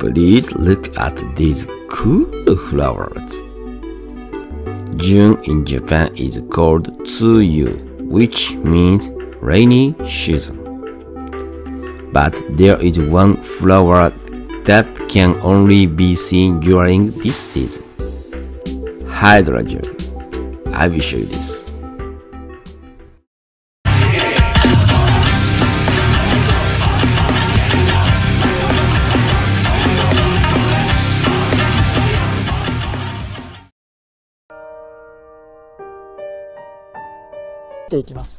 Please look at these cool flowers. June in Japan is called Tsuyu, which means rainy season. But there is one flower that can only be seen during this season. Hydrangea. I will show you this. ていきます。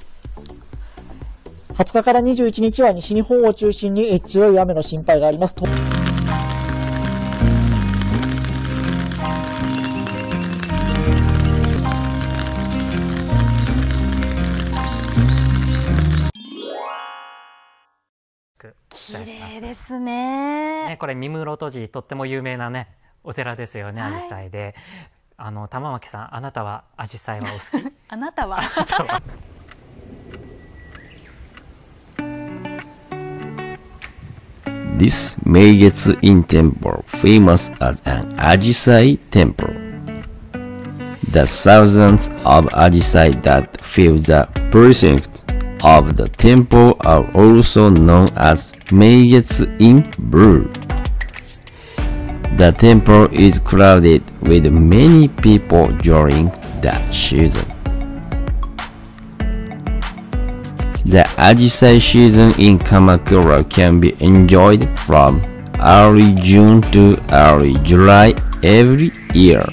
20日から21日は西日本を中心に強い雨の心配があります。綺麗ですねねこれ三室戸寺とっても有名なねお寺ですよね、アジサイで。あの玉巻さんあなたはアジサイはお好きあなたは This Meigetsu-in temple, famous as an Ajisai temple. The thousands of Ajisai that fill the precinct of the temple are also known as Meigetsu-in Blue. The temple is crowded with many people during that season. The Ajisai season in Kamakura can be enjoyed from early June to early July every year.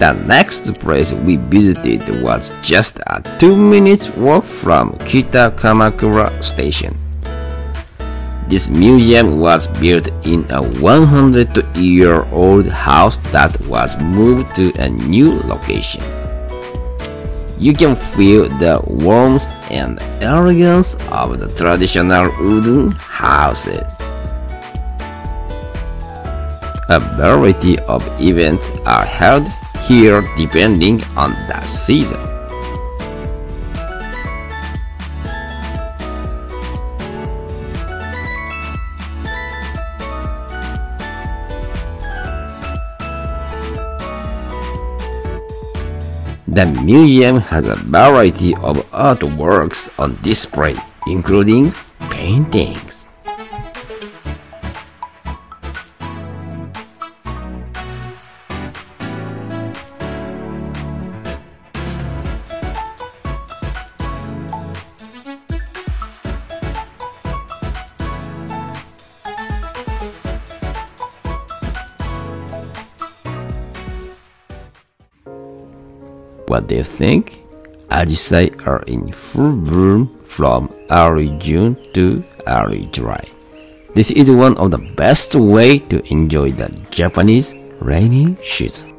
The next place we visited was just a 2 minutes walk from Kita Kamakura station. This museum was built in a 100 year old house that was moved to a new location. You can feel the warmth and elegance of the traditional wooden houses. A variety of events are held here depending on the season. The museum has a variety of artworks on display, including paintings. What do you think? Ajisai are in full bloom from early June to early July. This is one of the best way to enjoy the Japanese rainy season.